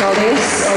colleagues.